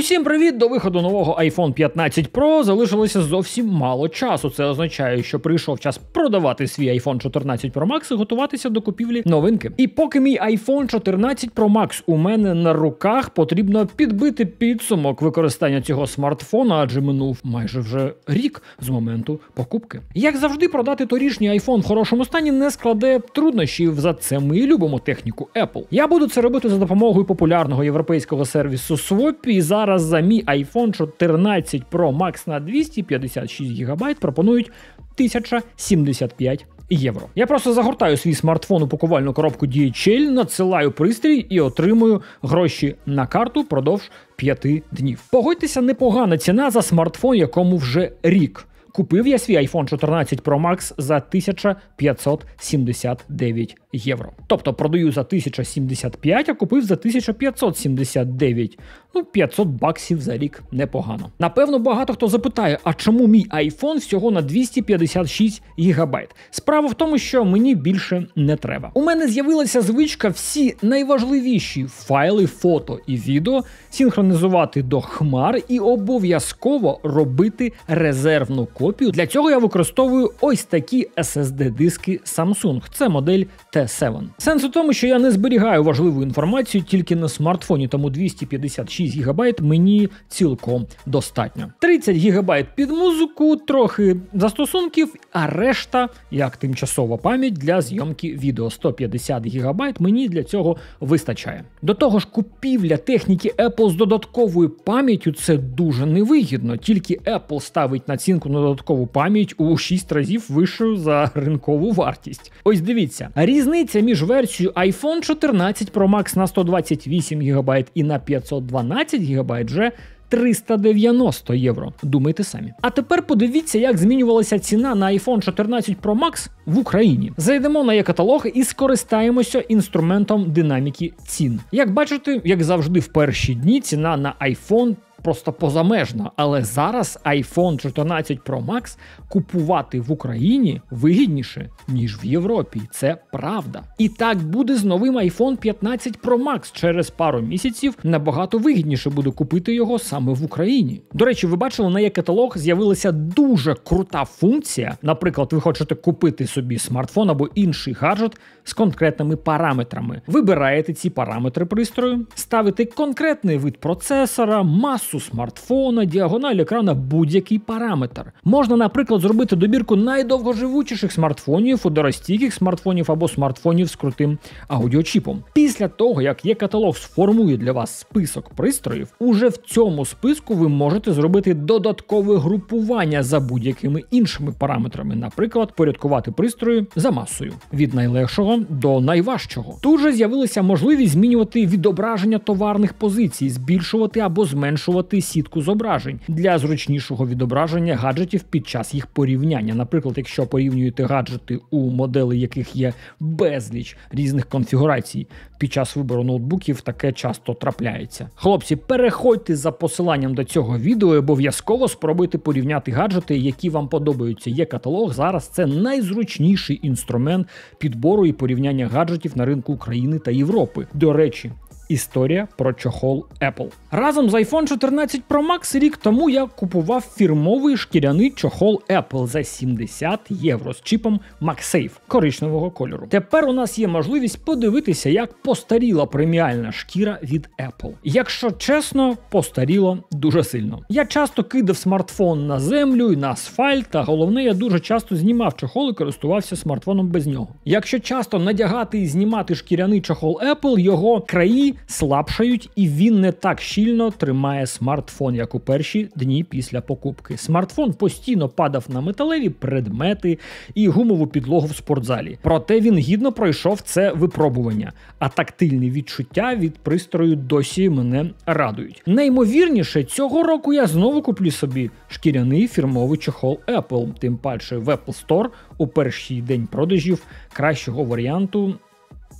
Усім привіт! До виходу нового iPhone 15 Pro залишилося зовсім мало часу. Це означає, що прийшов час продавати свій iPhone 14 Pro Max і готуватися до купівлі новинки. І поки мій iPhone 14 Pro Max у мене на руках, потрібно підбити підсумок використання цього смартфона, адже минув майже вже рік з моменту покупки. Як завжди, продати торішній iPhone в хорошому стані не складе труднощів. За це ми любимо техніку Apple. Я буду це робити за допомогою популярного європейського сервісу Swap, і зараз за мій iPhone 14 Pro Max на 256 ГБ пропонують 1075 євро. Я просто загортаю свій смартфон у пакувальну коробку DHL, надсилаю пристрій і отримую гроші на карту продовж 5 днів. Погодьтеся, непогана ціна за смартфон, якому вже рік. Купив я свій iPhone 14 Pro Max за 1579 євро. Тобто продаю за 1075, а купив за 1579. Ну, 500 баксів за рік непогано. Напевно, багато хто запитає, а чому мій iPhone всього на 256 гігабайт? Справа в тому, що мені більше не треба. У мене з'явилася звичка всі найважливіші файли, фото і відео синхронізувати до хмар і обов'язково робити резервну копію. Для цього я використовую ось такі SSD-диски Samsung. Це модель T7. Сенс у тому, що я не зберігаю важливу інформацію тільки на смартфоні, тому 256 ГБ мені цілком достатньо. 30 ГБ під музику, трохи застосунків, а решта як тимчасова пам'ять для зйомки відео. 150 ГБ мені для цього вистачає. До того ж, купівля техніки Apple з додатковою пам'яттю це дуже невигідно. Тільки Apple ставить націнку на додаткову пам'ять у 6 разів вищу за ринкову вартість. Ось дивіться, різниця між версією iPhone 14 Pro Max на 128 ГБ і на 512 ГБ вже 390 євро. Думайте самі. А тепер подивіться, як змінювалася ціна на iPhone 14 Pro Max в Україні. Зайдемо на є-каталог і скористаємося інструментом динаміки цін. Як бачите, як завжди, в перші дні ціна на iPhone просто позамежна. Але зараз iPhone 14 Pro Max купувати в Україні вигідніше, ніж в Європі. Це правда. І так буде з новим iPhone 15 Pro Max. Через пару місяців набагато вигідніше буде купити його саме в Україні. До речі, ви бачили, на є каталог з'явилася дуже крута функція. Наприклад, ви хочете купити собі смартфон або інший гаджет з конкретними параметрами. Вибираєте ці параметри пристрою, ставите конкретний вид процесора, масу смартфона, діагональ екрана, будь-який параметр. Можна, наприклад, зробити добірку найдовгоживучіших смартфонів, фудоростійких смартфонів або смартфонів з крутим аудіочіпом. Після того, як є каталог сформує для вас список пристроїв, уже в цьому списку ви можете зробити додаткове групування за будь-якими іншими параметрами, наприклад, порядкувати пристрої за масою від найлегшого до найважчого. Тут же з'явилася можливість змінювати відображення товарних позицій, збільшувати або зменшувати сітку зображень для зручнішого відображення гаджетів під час їх порівняння. Наприклад, якщо порівнюєте гаджети у модели, яких є безліч різних конфігурацій, під час вибору ноутбуків таке часто трапляється. Хлопці, переходьте за посиланням до цього відео і обов'язково спробуйте порівняти гаджети, які вам подобаються. Є каталог зараз. Це найзручніший інструмент підбору і порівняння гаджетів на ринку України та Європи. До речі. Історія про чохол Apple. Разом з iPhone 14 Pro Max рік тому я купував фірмовий шкіряний чохол Apple за 70 євро з чіпом MagSafe коричневого кольору. Тепер у нас є можливість подивитися, як постаріла преміальна шкіра від Apple. Якщо чесно, постаріло дуже сильно. Я часто кидав смартфон на землю і на асфальт, та головне, я дуже часто знімав чохол і користувався смартфоном без нього. Якщо часто надягати і знімати шкіряний чохол Apple, його краї слабшають, і він не так щільно тримає смартфон, як у перші дні після покупки. Смартфон постійно падав на металеві предмети і гумову підлогу в спортзалі. Проте він гідно пройшов це випробування, а тактильні відчуття від пристрою досі мене радують. Неймовірніше, цього року я знову куплю собі шкіряний фірмовий чохол Apple, тим паче в Apple Store у перший день продажів кращого варіанту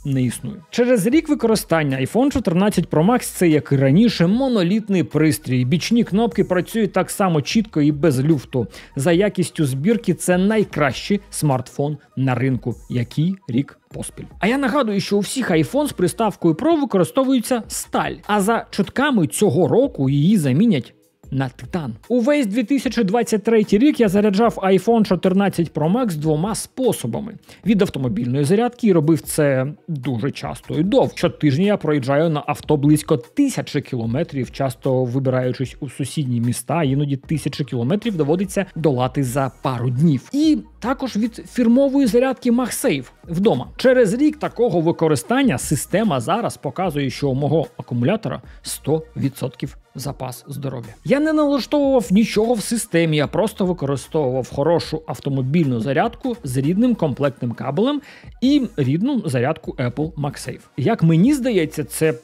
не існує. Через рік використання iPhone 14 Pro Max це як і раніше монолітний пристрій. Бічні кнопки працюють так само чітко і без люфту. За якістю збірки це найкращий смартфон на ринку, який рік поспіль. А я нагадую, що у всіх iPhone з приставкою Pro використовується сталь. А за чутками цього року її замінять на титан. Увесь 2023 рік я заряджав iPhone 14 Pro Max двома способами: від автомобільної зарядки і робив це дуже часто і довго. Щотижня я проїжджаю на авто близько тисячі кілометрів, часто вибираючись у сусідні міста, іноді тисячі кілометрів доводиться долати за пару днів. І також від фірмової зарядки MagSafe вдома. Через рік такого використання система зараз показує, що у мого акумулятора 100% запас здоров'я. Я не налаштовував нічого в системі, я просто використовував хорошу автомобільну зарядку з рідним комплектним кабелем і рідну зарядку Apple MagSafe. Як мені здається, це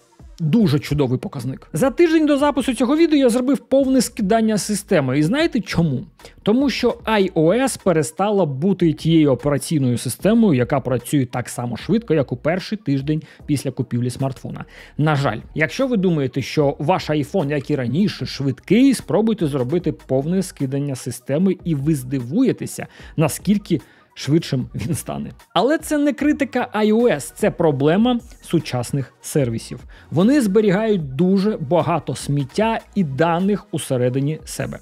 Дуже чудовий показник. За тиждень до запису цього відео я зробив повне скидання системи. І знаєте чому? Тому що iOS перестала бути тією операційною системою, яка працює так само швидко, як у перший тиждень після купівлі смартфона. На жаль, якщо ви думаєте, що ваш iPhone, як і раніше, швидкий, спробуйте зробити повне скидання системи, і ви здивуєтеся, наскільки швидшим він стане. Але це не критика iOS, це проблема сучасних сервісів. Вони зберігають дуже багато сміття і даних усередині себе.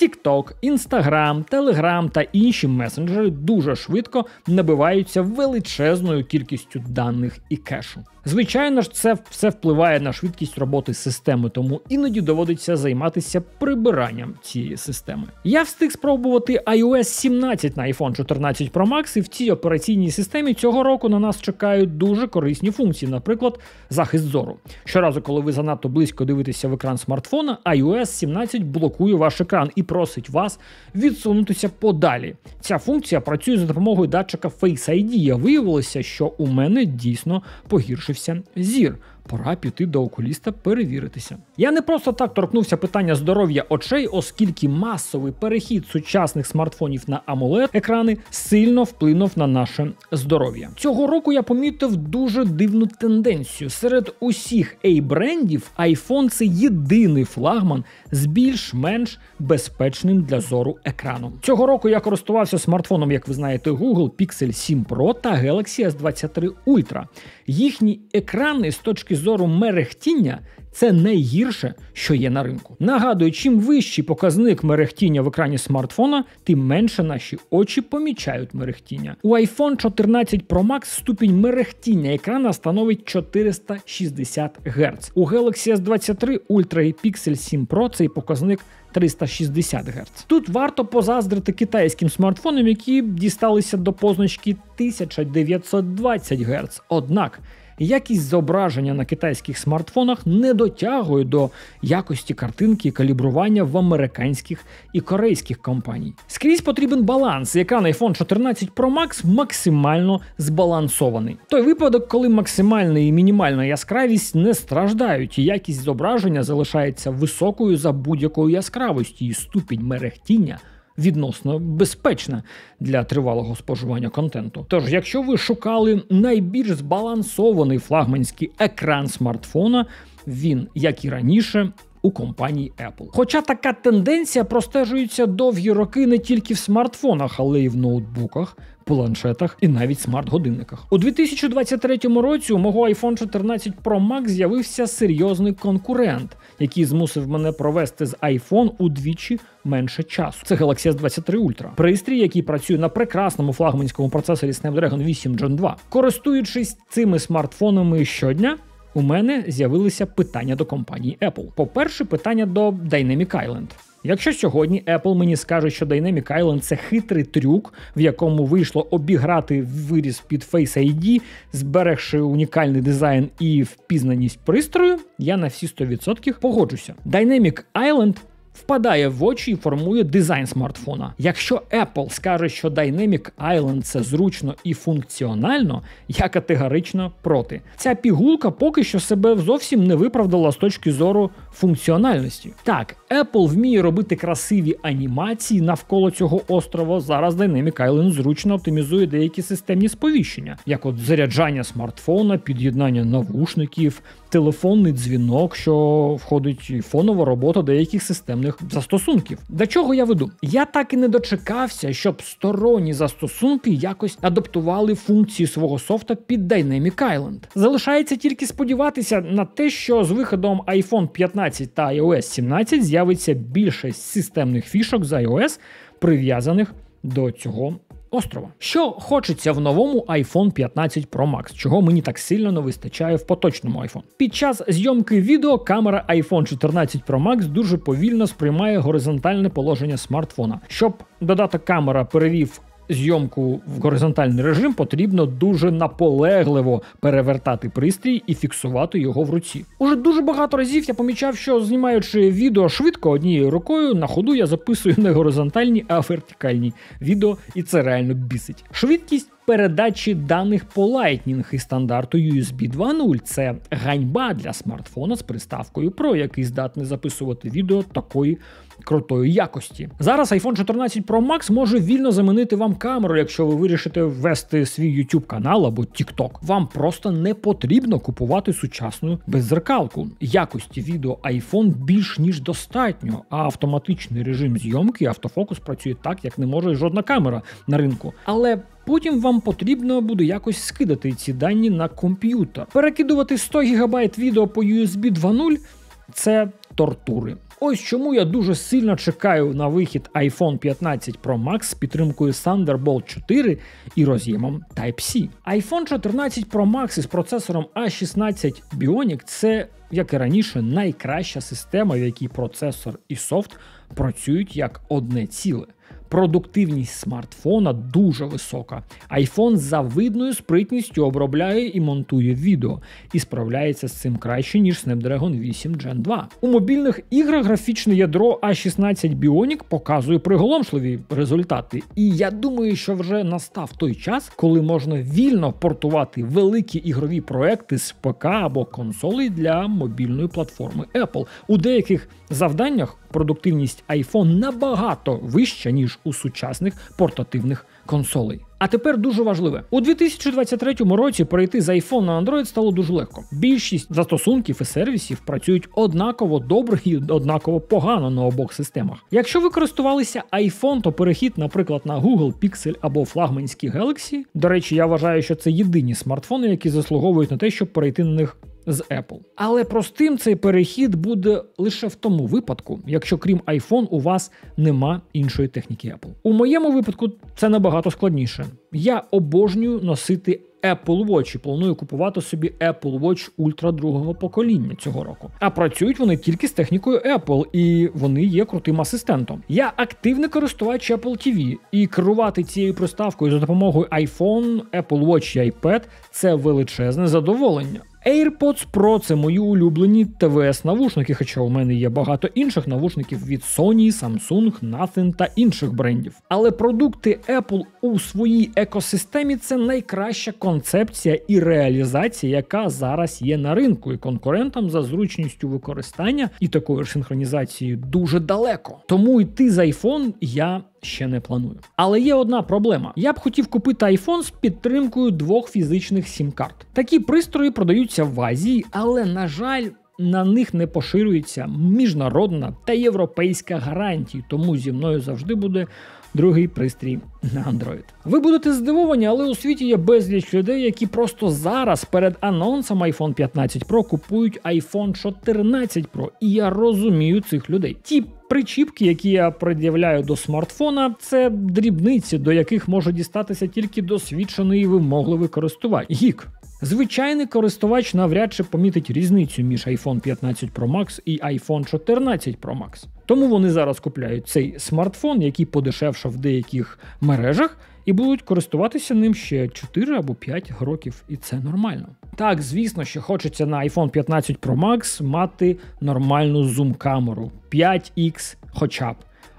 TikTok, Instagram, Telegram та інші месенджери дуже швидко набиваються величезною кількістю даних і кешу. Звичайно ж, це все впливає на швидкість роботи системи, тому іноді доводиться займатися прибиранням цієї системи. Я встиг спробувати iOS 17 на iPhone 14 Pro Max, і в цій операційній системі цього року на нас чекають дуже корисні функції, наприклад, захист зору. Щоразу, коли ви занадто близько дивитеся в екран смартфона, iOS 17 блокує ваш екран і просить вас відсунутися подалі. Ця функція працює за допомогою датчика Face ID. Виявилося, що у мене дійсно погіршився зір пора піти до окуліста перевіритися. Я не просто так торкнувся питання здоров'я очей, оскільки масовий перехід сучасних смартфонів на amoled екрани сильно вплинув на наше здоров'я. Цього року я помітив дуже дивну тенденцію. Серед усіх A-брендів iPhone це єдиний флагман з більш-менш безпечним для зору екраном. Цього року я користувався смартфоном, як ви знаєте, Google Pixel 7 Pro та Galaxy S23 Ultra. Їхні екрани з точки зору мерехтіння це найгірше, що є на ринку. Нагадую, чим вищий показник мерехтіння в екрані смартфона, тим менше наші очі помічають мерехтіння. У iPhone 14 Pro Max ступінь мерехтіння екрана становить 460 Гц. У Galaxy S23 Ultra і Pixel 7 Pro цей показник 360 Гц. Тут варто позаздрити китайським смартфонам, які дісталися до позначки 1920 Гц. Однак якість зображення на китайських смартфонах не дотягує до якості картинки і калібрування в американських і корейських компаній. Скрізь потрібен баланс. Екран iPhone 14 Pro Max максимально збалансований. Той випадок, коли максимальна і мінімальна яскравість не страждають, і якість зображення залишається високою за будь-якою яскравості, і ступінь мерехтіння відносно безпечна для тривалого споживання контенту. Тож, якщо ви шукали найбільш збалансований флагманський екран смартфона, він, як і раніше, у компанії Apple. Хоча така тенденція простежується довгі роки не тільки в смартфонах, але й в ноутбуках, планшетах і навіть смарт-годинниках. У 2023 році у мого iPhone 14 Pro Max з'явився серйозний конкурент, який змусив мене провести з iPhone удвічі менше часу. Це Galaxy S23 Ultra. Пристрій, який працює на прекрасному флагманському процесорі Snapdragon 8 Gen 2. Користуючись цими смартфонами щодня. У мене з'явилися питання до компанії Apple. По-перше, питання до Dynamic Island. Якщо сьогодні Apple мені скаже, що Dynamic Island – це хитрий трюк, в якому вийшло обіграти виріз під Face ID, зберегши унікальний дизайн і впізнаність пристрою, я на всі 100% погоджуся. Dynamic Island впадає в очі і формує дизайн смартфона. Якщо Apple скаже, що Dynamic Island це зручно і функціонально, я категорично проти. Ця пігулка поки що себе зовсім не виправдала з точки зору функціональності. Так, Apple вміє робити красиві анімації навколо цього острова. Зараз Dynamic Island зручно оптимізує деякі системні сповіщення, як от заряджання смартфона, під'єднання навушників, телефонний дзвінок, що входить і фонова робота деяких системних застосунків. До чого я веду? Я так і не дочекався, щоб сторонні застосунки якось адаптували функції свого софта під Dynamic Island. Залишається тільки сподіватися на те, що з виходом iPhone 15 та iOS 17 з'явиться більше системних фішок з iOS, прив'язаних до цього острова. Що хочеться в новому iPhone 15 Pro Max, чого мені так сильно не вистачає в поточному iPhone. Під час зйомки відео камера iPhone 14 Pro Max дуже повільно сприймає горизонтальне положення смартфона. Щоб додаток камера перевів зйомку в горизонтальний режим потрібно дуже наполегливо перевертати пристрій і фіксувати його в руці. Уже дуже багато разів я помічав, що знімаючи відео швидко однією рукою, на ходу я записую не горизонтальні, а вертикальні відео, і це реально бісить. Швидкість. Передачі даних по Lightning і стандарту USB 2.0 це ганьба для смартфона з приставкою Pro, який здатний записувати відео такої крутої якості. Зараз iPhone 14 Pro Max може вільно замінити вам камеру, якщо ви вирішите ввести свій YouTube канал або TikTok. Вам просто не потрібно купувати сучасну беззеркалку. Якості відео iPhone більш ніж достатньо, а автоматичний режим зйомки автофокус працює так, як не може жодна камера на ринку. Але Потім вам потрібно буде якось скидати ці дані на комп'ютер. Перекидувати 100 ГБ відео по USB 2.0 це тортури. Ось чому я дуже сильно чекаю на вихід iPhone 15 Pro Max з підтримкою Thunderbolt 4 і роз'ємом Type-C. iPhone 14 Pro Max із процесором A16 Bionic це, як і раніше, найкраща система, в якій процесор і софт працюють як одне ціле. Продуктивність смартфона дуже висока. iPhone за видною спритністю обробляє і монтує відео, і справляється з цим краще, ніж Snapdragon 8 Gen 2. У мобільних іграх графічне ядро A16 Bionic показує приголомшливі результати. І я думаю, що вже настав той час, коли можна вільно портувати великі ігрові проекти з ПК або консолей для мобільної платформи Apple. У деяких завданнях продуктивність iPhone набагато вища, ніж у сучасних портативних консолей. А тепер дуже важливе у 2023 році перейти з iPhone на Android стало дуже легко. Більшість застосунків і сервісів працюють однаково добре і однаково погано на обох системах. Якщо ви користувалися iPhone, то перехід, наприклад, на Google Pixel або флагманські Galaxy, До речі, я вважаю, що це єдині смартфони, які заслуговують на те, щоб перейти на них з Apple. Але простим цей перехід буде лише в тому випадку, якщо крім iPhone у вас нема іншої техніки Apple. У моєму випадку це набагато складніше. Я обожнюю носити Apple Watch і планую купувати собі Apple Watch Ultra другого покоління цього року. А працюють вони тільки з технікою Apple, і вони є крутим асистентом. Я активний користувач Apple TV, і керувати цією приставкою за допомогою iPhone, Apple Watch і iPad – це величезне задоволення. AirPods Pro це мої улюблені tvs навушники, хоча у мене є багато інших навушників від Sony, Samsung, Nothing та інших брендів. Але продукти Apple у своїй екосистемі це найкраща концепція і реалізація, яка зараз є на ринку, і конкурентам за зручністю використання і такою синхронізацією дуже далеко. Тому йти з iPhone я ще не планую. Але є одна проблема: я б хотів купити iPhone з підтримкою двох фізичних сім-карт. Такі пристрої продаються в Азії, але на жаль. На них не поширюється міжнародна та європейська гарантії, тому зі мною завжди буде другий пристрій на Android. Ви будете здивовані, але у світі є безліч людей, які просто зараз перед анонсом iPhone 15 Pro купують iPhone 14 Pro. І я розумію цих людей. Ті причіпки, які я пред'являю до смартфона, це дрібниці, до яких може дістатися тільки досвідчений і вимогливий користувач. Гік. Звичайний користувач навряд чи помітить різницю між iPhone 15 Pro Max і iPhone 14 Pro Max. Тому вони зараз купляють цей смартфон, який подешевшав в деяких мережах, і будуть користуватися ним ще 4 або 5 років, і це нормально. Так, звісно, що хочеться на iPhone 15 Pro Max мати нормальну зум-камеру 5X хоча б.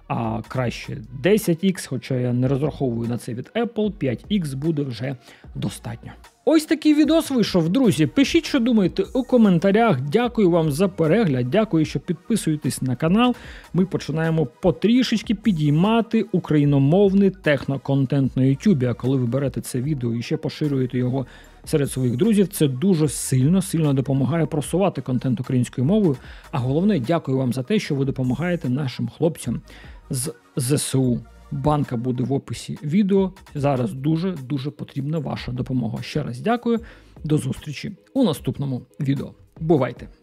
А краще 10X, хоча я не розраховую на це від Apple, 5X буде вже достатньо. Ось такий відос вийшов, друзі. Пишіть, що думаєте у коментарях. Дякую вам за перегляд. Дякую, що підписуєтесь на канал. Ми починаємо потрішечки підіймати україномовний техноконтент на YouTube. А коли ви берете це відео і ще поширюєте його серед своїх друзів, це дуже сильно, сильно допомагає просувати контент українською мовою. А головне, дякую вам за те, що ви допомагаєте нашим хлопцям з ЗСУ. Банка буде в описі відео. Зараз дуже дуже потрібна ваша допомога. Ще раз дякую. До зустрічі у наступному відео. Бувайте!